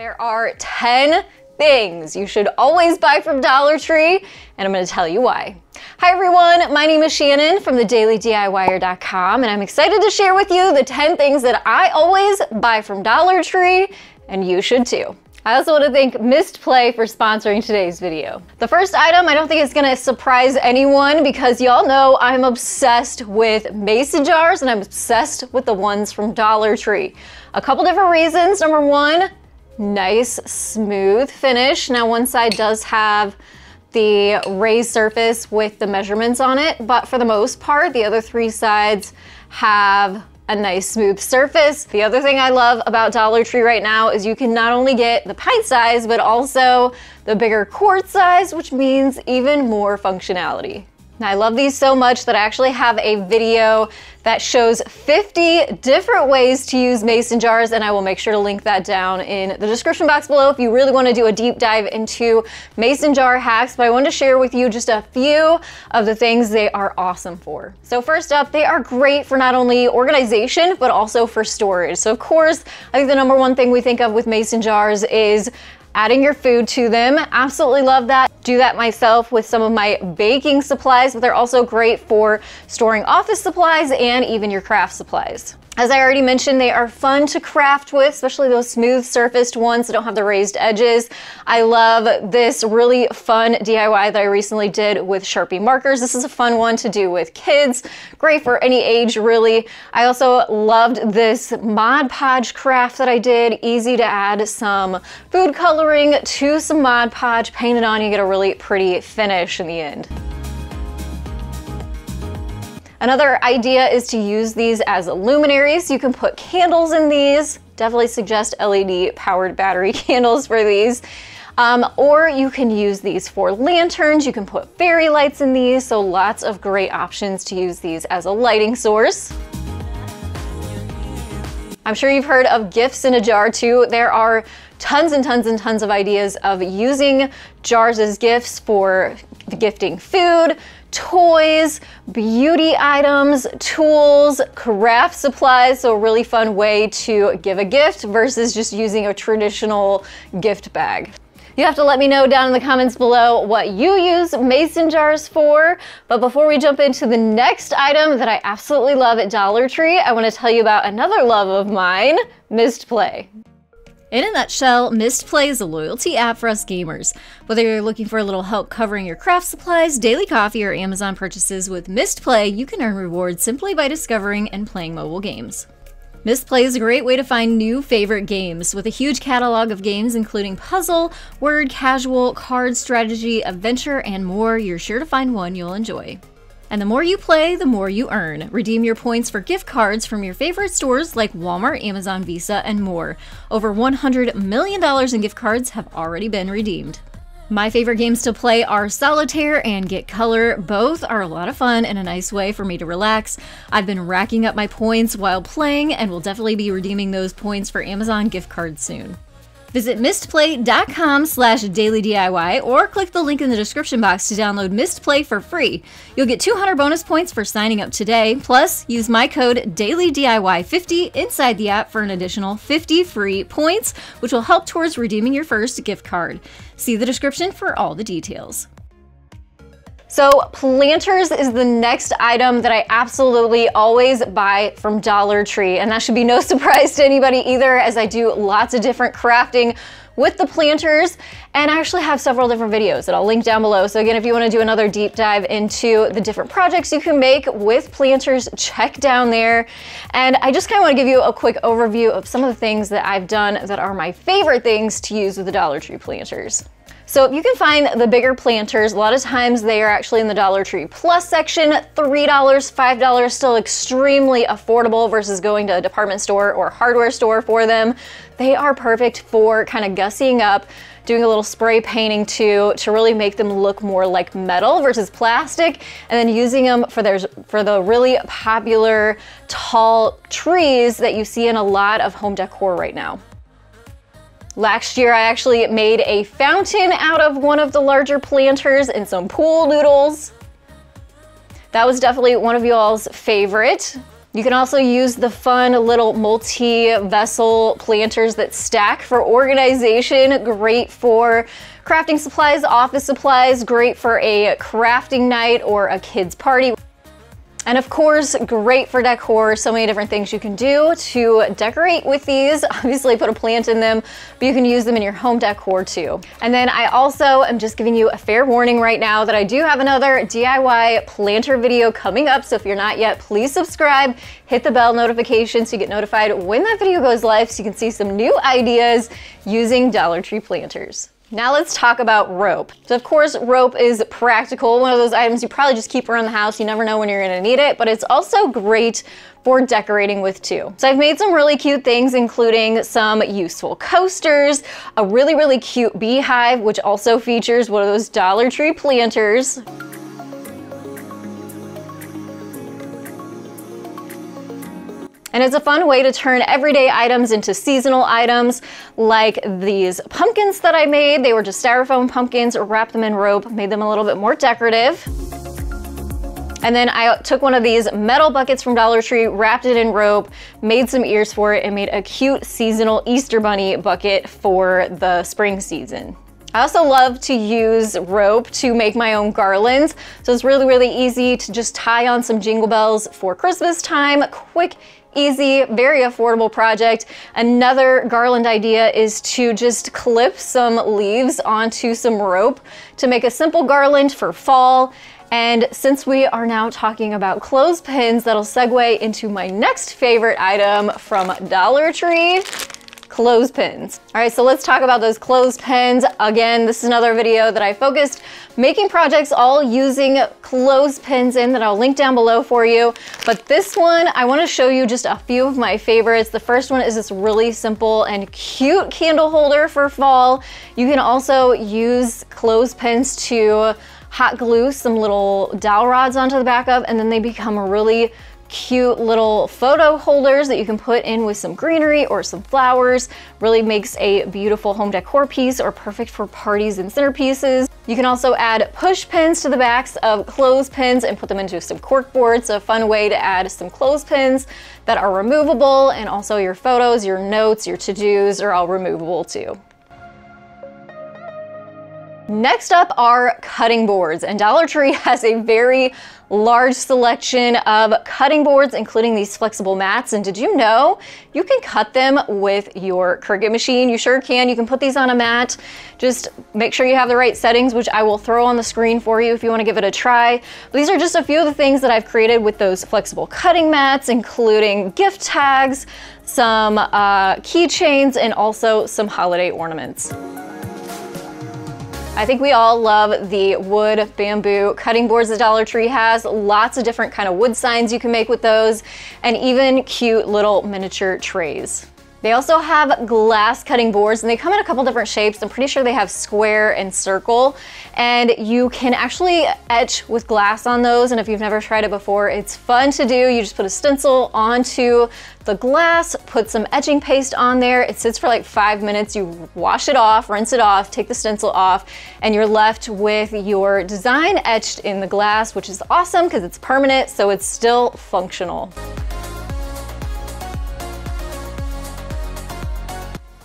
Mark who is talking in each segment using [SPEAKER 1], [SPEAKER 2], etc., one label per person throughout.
[SPEAKER 1] There are 10 things you should always buy from Dollar Tree, and I'm going to tell you why. Hi everyone, my name is Shannon from thedailydiyer.com, and I'm excited to share with you the 10 things that I always buy from Dollar Tree, and you should too. I also want to thank Mistplay for sponsoring today's video. The first item I don't think going to surprise anyone because y'all know I'm obsessed with mason jars and I'm obsessed with the ones from Dollar Tree. A couple different reasons. Number one, nice smooth finish. Now one side does have the raised surface with the measurements on it, but for the most part, the other three sides have a nice smooth surface. The other thing I love about Dollar Tree right now is you can not only get the pint size, but also the bigger quart size, which means even more functionality. Now, I love these so much that I actually have a video that shows 50 different ways to use mason jars, and I will make sure to link that down in the description box below if you really want to do a deep dive into mason jar hacks. But I wanted to share with you just a few of the things they are awesome for. So first up, they are great for not only organization, but also for storage. So of course, I think the number one thing we think of with mason jars is adding your food to them. Absolutely love that. Do that myself with some of my baking supplies, but they're also great for storing office supplies and even your craft supplies. As I already mentioned, they are fun to craft with, especially those smooth surfaced ones that don't have the raised edges. I love this really fun DIY that I recently did with Sharpie markers. This is a fun one to do with kids, great for any age really. I also loved this Mod Podge craft that I did, easy to add some food coloring to some Mod Podge, paint it on, you get a really pretty finish in the end. Another idea is to use these as luminaries. You can put candles in these. Definitely suggest LED powered battery candles for these. Um, or you can use these for lanterns. You can put fairy lights in these. So lots of great options to use these as a lighting source. I'm sure you've heard of gifts in a jar too. There are tons and tons and tons of ideas of using jars as gifts for gifting food, toys, beauty items, tools, craft supplies. So a really fun way to give a gift versus just using a traditional gift bag. You have to let me know down in the comments below what you use mason jars for. But before we jump into the next item that I absolutely love at Dollar Tree, I want to tell you about another love of mine, Mistplay. In a nutshell, Mistplay is a loyalty app for us gamers. Whether you're looking for a little help covering your craft supplies, daily coffee, or Amazon purchases with Mistplay, you can earn rewards simply by discovering and playing mobile games. Mistplay is a great way to find new favorite games. With a huge catalog of games including puzzle, word, casual, card, strategy, adventure, and more, you're sure to find one you'll enjoy. And the more you play, the more you earn. Redeem your points for gift cards from your favorite stores like Walmart, Amazon, Visa, and more. Over $100 million in gift cards have already been redeemed. My favorite games to play are Solitaire and Get Color. Both are a lot of fun and a nice way for me to relax. I've been racking up my points while playing and will definitely be redeeming those points for Amazon gift cards soon. Visit mistplay.com slash dailydiy or click the link in the description box to download Mistplay for free. You'll get 200 bonus points for signing up today, plus use my code DailyDIY50 inside the app for an additional 50 free points, which will help towards redeeming your first gift card. See the description for all the details. So planters is the next item that I absolutely always buy from Dollar Tree. And that should be no surprise to anybody either as I do lots of different crafting with the planters and I actually have several different videos that I'll link down below. So again, if you wanna do another deep dive into the different projects you can make with planters, check down there. And I just kinda wanna give you a quick overview of some of the things that I've done that are my favorite things to use with the Dollar Tree planters. So if you can find the bigger planters. A lot of times they are actually in the Dollar Tree Plus section, $3, $5, still extremely affordable versus going to a department store or hardware store for them. They are perfect for kind of gussying up, doing a little spray painting too, to really make them look more like metal versus plastic, and then using them for, their, for the really popular tall trees that you see in a lot of home decor right now. Last year, I actually made a fountain out of one of the larger planters and some pool noodles. That was definitely one of y'all's favorite. You can also use the fun little multi-vessel planters that stack for organization, great for crafting supplies, office supplies, great for a crafting night or a kid's party. And of course, great for decor. So many different things you can do to decorate with these. Obviously put a plant in them, but you can use them in your home decor too. And then I also am just giving you a fair warning right now that I do have another DIY planter video coming up. So if you're not yet, please subscribe, hit the bell notification so you get notified when that video goes live so you can see some new ideas using Dollar Tree planters. Now let's talk about rope. So of course, rope is practical, one of those items you probably just keep around the house. You never know when you're gonna need it, but it's also great for decorating with too. So I've made some really cute things, including some useful coasters, a really, really cute beehive, which also features one of those Dollar Tree planters. And it's a fun way to turn everyday items into seasonal items like these pumpkins that I made. They were just styrofoam pumpkins, wrapped them in rope, made them a little bit more decorative. And then I took one of these metal buckets from Dollar Tree, wrapped it in rope, made some ears for it, and made a cute seasonal Easter bunny bucket for the spring season. I also love to use rope to make my own garlands. So it's really, really easy to just tie on some jingle bells for Christmas time. Quick, easy, very affordable project. Another garland idea is to just clip some leaves onto some rope to make a simple garland for fall. And since we are now talking about clothespins, that'll segue into my next favorite item from Dollar Tree clothespins. All right, so let's talk about those clothespins. Again, this is another video that I focused making projects all using clothespins in that I'll link down below for you. But this one, I wanna show you just a few of my favorites. The first one is this really simple and cute candle holder for fall. You can also use clothespins to hot glue some little dowel rods onto the back of, and then they become really cute little photo holders that you can put in with some greenery or some flowers. Really makes a beautiful home decor piece or perfect for parties and centerpieces. You can also add push pins to the backs of clothespins and put them into some cork boards. A fun way to add some clothespins that are removable and also your photos, your notes, your to-dos are all removable too. Next up are cutting boards and Dollar Tree has a very large selection of cutting boards, including these flexible mats. And did you know you can cut them with your Cricut machine? You sure can. You can put these on a mat. Just make sure you have the right settings, which I will throw on the screen for you if you want to give it a try. But these are just a few of the things that I've created with those flexible cutting mats, including gift tags, some uh, keychains, and also some holiday ornaments. I think we all love the wood bamboo cutting boards that Dollar Tree has. Lots of different kind of wood signs you can make with those and even cute little miniature trays. They also have glass cutting boards and they come in a couple different shapes. I'm pretty sure they have square and circle and you can actually etch with glass on those. And if you've never tried it before, it's fun to do. You just put a stencil onto the glass, put some etching paste on there. It sits for like five minutes. You wash it off, rinse it off, take the stencil off, and you're left with your design etched in the glass, which is awesome because it's permanent, so it's still functional.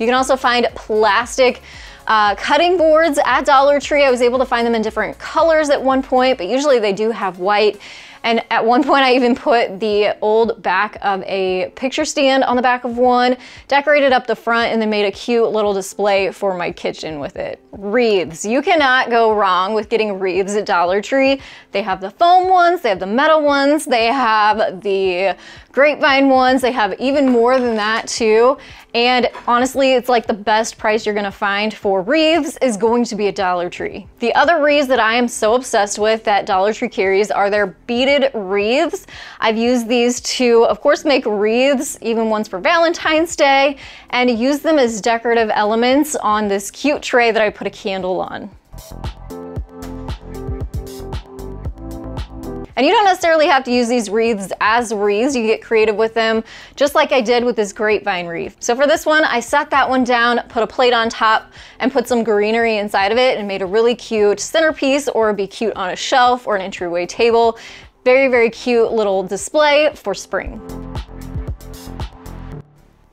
[SPEAKER 1] You can also find plastic uh, cutting boards at Dollar Tree. I was able to find them in different colors at one point, but usually they do have white. And at one point I even put the old back of a picture stand on the back of one, decorated up the front, and then made a cute little display for my kitchen with it. Wreaths. You cannot go wrong with getting wreaths at Dollar Tree. They have the foam ones, they have the metal ones, they have the grapevine ones, they have even more than that too. And honestly, it's like the best price you're gonna find for wreaths is going to be a Dollar Tree. The other wreaths that I am so obsessed with that Dollar Tree carries are their beaded wreaths. I've used these to, of course, make wreaths, even ones for Valentine's Day, and use them as decorative elements on this cute tray that I put a candle on. And you don't necessarily have to use these wreaths as wreaths. You get creative with them, just like I did with this grapevine wreath. So for this one, I set that one down, put a plate on top, and put some greenery inside of it and made a really cute centerpiece or be cute on a shelf or an entryway table Very, very cute little display for spring.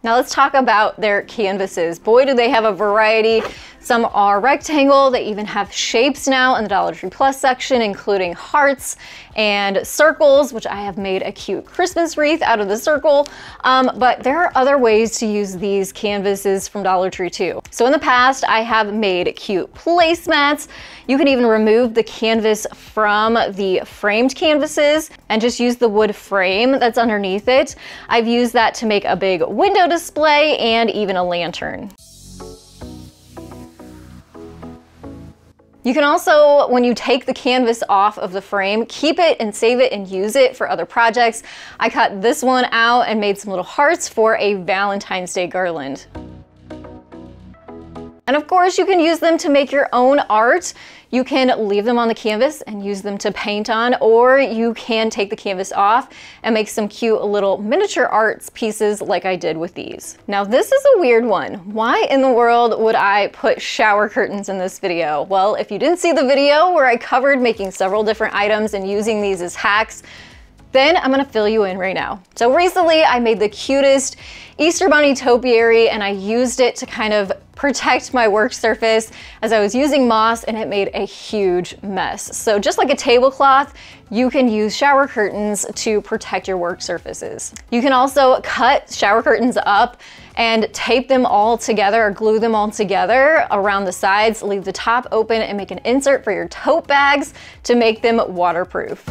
[SPEAKER 1] Now let's talk about their canvases. Boy, do they have a variety. Some are rectangle. They even have shapes now in the Dollar Tree Plus section, including hearts and circles, which I have made a cute Christmas wreath out of the circle. Um, but there are other ways to use these canvases from Dollar Tree too. So in the past, I have made cute placemats. You can even remove the canvas from the framed canvases and just use the wood frame that's underneath it. I've used that to make a big window display and even a lantern. You can also, when you take the canvas off of the frame, keep it and save it and use it for other projects. I cut this one out and made some little hearts for a Valentine's Day garland. And of course, you can use them to make your own art. You can leave them on the canvas and use them to paint on, or you can take the canvas off and make some cute little miniature arts pieces like I did with these. Now this is a weird one. Why in the world would I put shower curtains in this video? Well, if you didn't see the video where I covered making several different items and using these as hacks, then I'm gonna fill you in right now. So recently I made the cutest Easter Bunny topiary and I used it to kind of protect my work surface as I was using moss and it made a huge mess. So just like a tablecloth, you can use shower curtains to protect your work surfaces. You can also cut shower curtains up and tape them all together or glue them all together around the sides, leave the top open and make an insert for your tote bags to make them waterproof.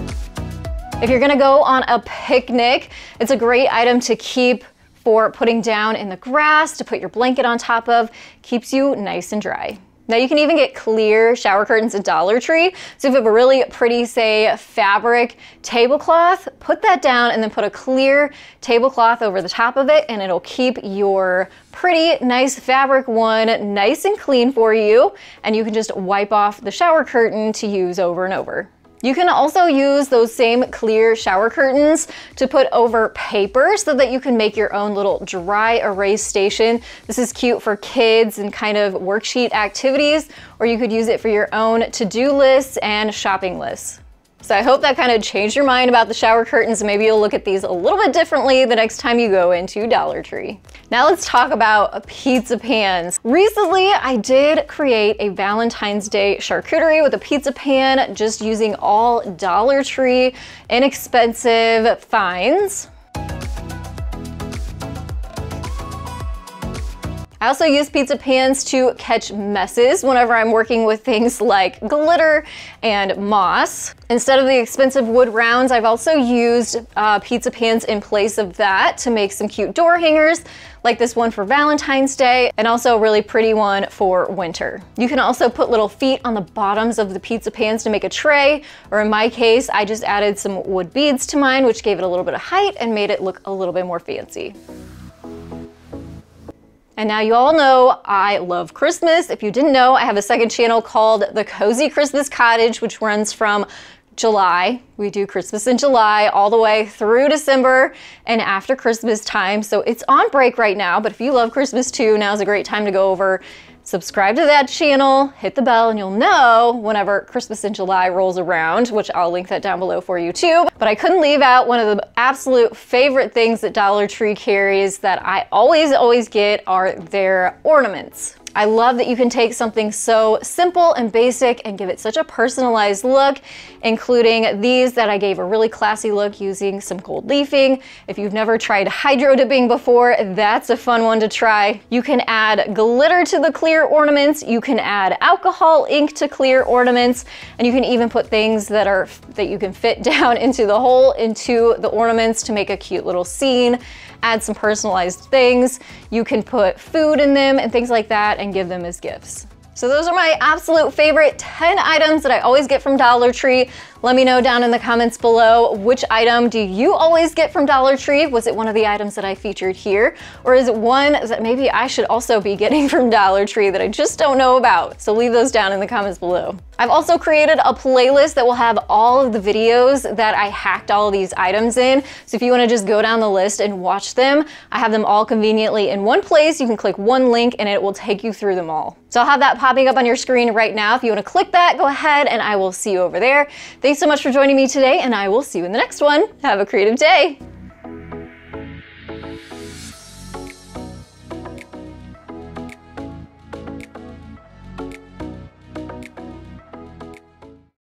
[SPEAKER 1] If you're gonna go on a picnic, it's a great item to keep for putting down in the grass to put your blanket on top of, keeps you nice and dry. Now you can even get clear shower curtains at Dollar Tree. So if you have a really pretty, say, fabric tablecloth, put that down and then put a clear tablecloth over the top of it and it'll keep your pretty, nice fabric one nice and clean for you. And you can just wipe off the shower curtain to use over and over. You can also use those same clear shower curtains to put over paper so that you can make your own little dry erase station. This is cute for kids and kind of worksheet activities, or you could use it for your own to-do lists and shopping lists. So I hope that kind of changed your mind about the shower curtains. Maybe you'll look at these a little bit differently the next time you go into Dollar Tree. Now let's talk about pizza pans. Recently, I did create a Valentine's Day charcuterie with a pizza pan just using all Dollar Tree inexpensive finds. I also use pizza pans to catch messes whenever I'm working with things like glitter and moss. Instead of the expensive wood rounds, I've also used uh, pizza pans in place of that to make some cute door hangers, like this one for Valentine's Day, and also a really pretty one for winter. You can also put little feet on the bottoms of the pizza pans to make a tray, or in my case, I just added some wood beads to mine, which gave it a little bit of height and made it look a little bit more fancy. And now you all know I love Christmas. If you didn't know, I have a second channel called The Cozy Christmas Cottage, which runs from July. We do Christmas in July all the way through December and after Christmas time. So it's on break right now, but if you love Christmas too, now's a great time to go over subscribe to that channel, hit the bell, and you'll know whenever Christmas in July rolls around, which I'll link that down below for you too. But I couldn't leave out one of the absolute favorite things that Dollar Tree carries that I always, always get are their ornaments. I love that you can take something so simple and basic and give it such a personalized look, including these that I gave a really classy look using some gold leafing. If you've never tried hydro dipping before, that's a fun one to try. You can add glitter to the clear ornaments. You can add alcohol ink to clear ornaments, and you can even put things that are that you can fit down into the hole into the ornaments to make a cute little scene add some personalized things. You can put food in them and things like that and give them as gifts. So those are my absolute favorite 10 items that I always get from Dollar Tree. Let me know down in the comments below which item do you always get from Dollar Tree? Was it one of the items that I featured here? Or is it one that maybe I should also be getting from Dollar Tree that I just don't know about? So leave those down in the comments below. I've also created a playlist that will have all of the videos that I hacked all these items in. So if you wanna just go down the list and watch them, I have them all conveniently in one place. You can click one link and it will take you through them all. So I'll have that popping up on your screen right now. If you wanna click that, go ahead and I will see you over there. Thanks so much for joining me today, and I will see you in the next one. Have a creative day.